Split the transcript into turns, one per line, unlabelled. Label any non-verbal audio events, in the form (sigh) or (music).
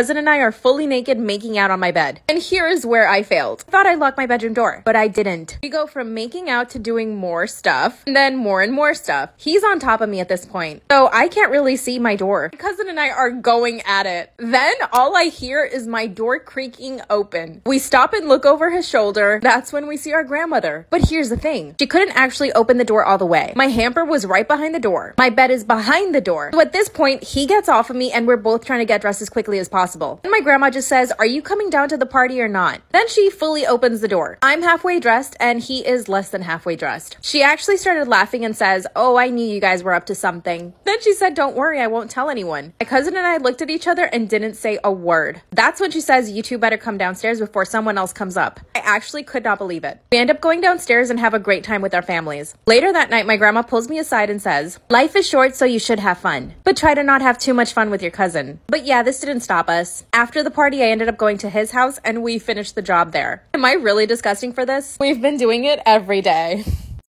cousin and I are fully naked making out on my bed. And here is where I failed. I thought I locked my bedroom door, but I didn't. We go from making out to doing more stuff, and then more and more stuff. He's on top of me at this point, so I can't really see my door. My cousin and I are going at it. Then all I hear is my door creaking open. We stop and look over his shoulder. That's when we see our grandmother. But here's the thing. She couldn't actually open the door all the way. My hamper was right behind the door. My bed is behind the door. So at this point, he gets off of me and we're both trying to get dressed as quickly as possible. And my grandma just says, are you coming down to the party or not? Then she fully opens the door. I'm halfway dressed and he is less than halfway dressed. She actually started laughing and says, oh, I knew you guys were up to something. Then she said, don't worry, I won't tell anyone. My cousin and I looked at each other and didn't say a word. That's when she says, you two better come downstairs before someone else comes up. I actually could not believe it. We end up going downstairs and have a great time with our families. Later that night, my grandma pulls me aside and says, life is short, so you should have fun, but try to not have too much fun with your cousin. But yeah, this didn't stop us. After the party, I ended up going to his house and we finished the job there. Am I really disgusting for this? We've been doing it every day. (laughs)